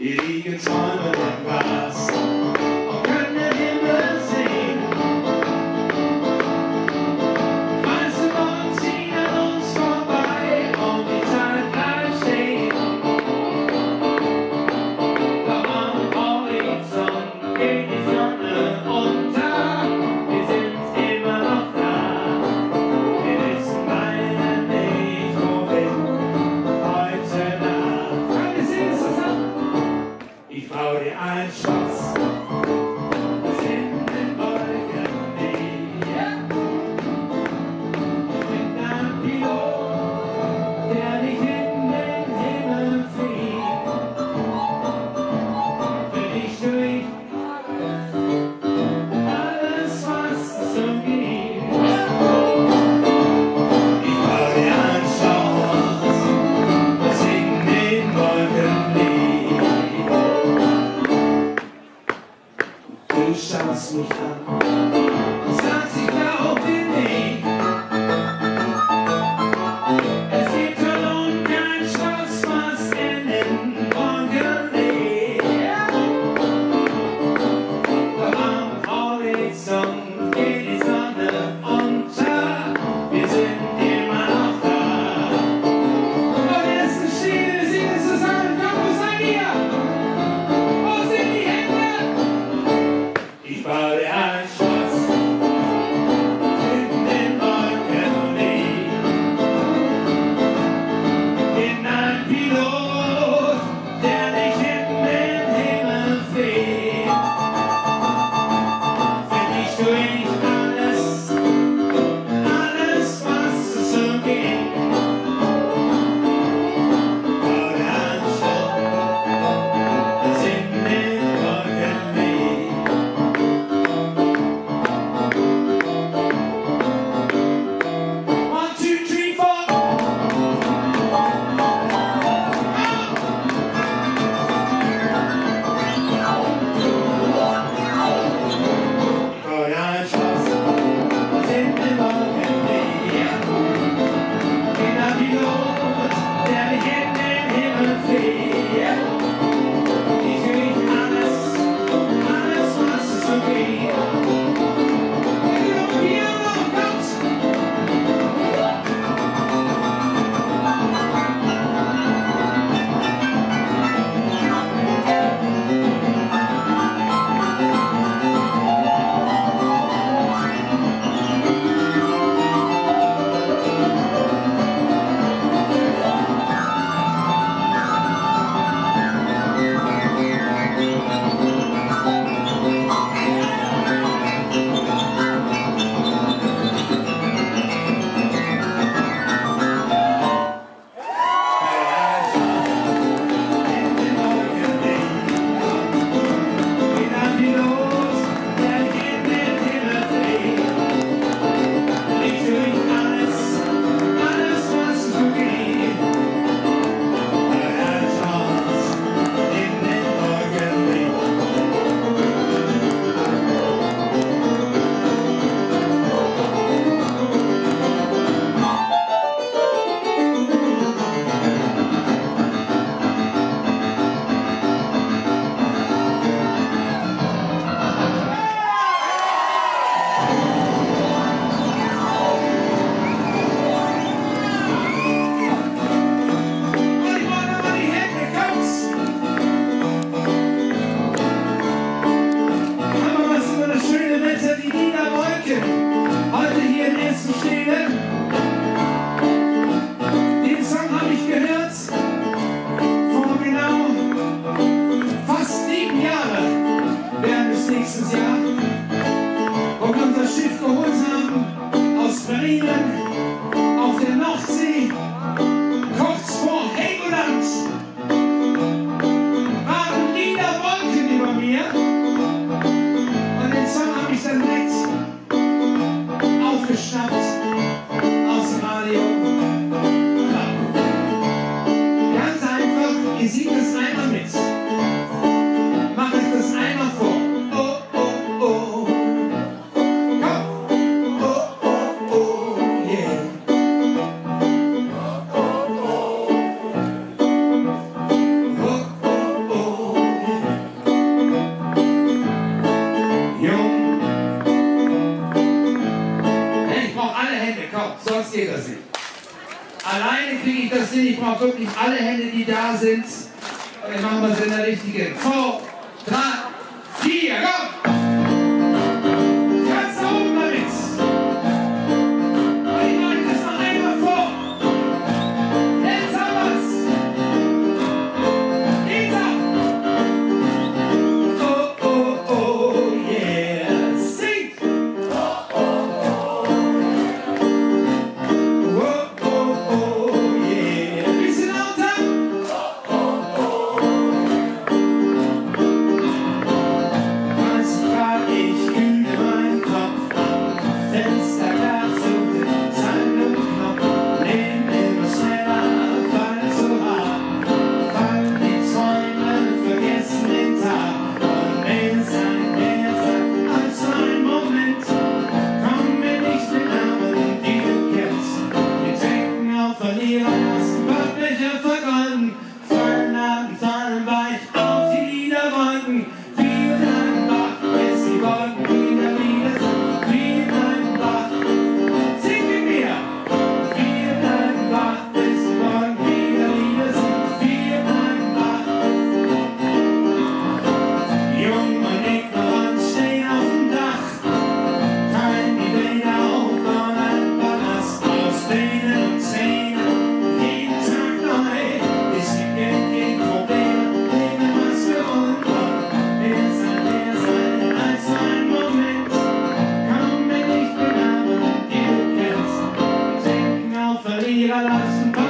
It even time went by. Música doing Sailing Sonst geht das nicht. Alleine kriege ich das hin, ich brauche wirklich alle Hände, die da sind. Dann machen wir es in der richtigen. V, 3, But they have realize some